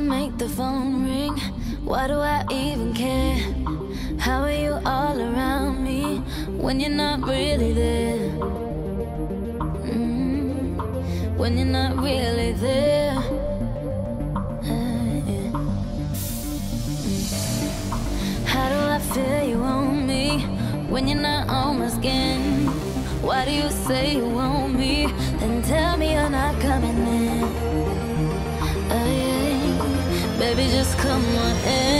make the phone ring? Why do I even care? How are you all around me when you're not really there? Mm, when you're not really there. Uh, yeah. Mm. How do I feel you on me when you're not on my skin? Why do you say you want me? Then tell me you're not coming in. Baby, just come on in.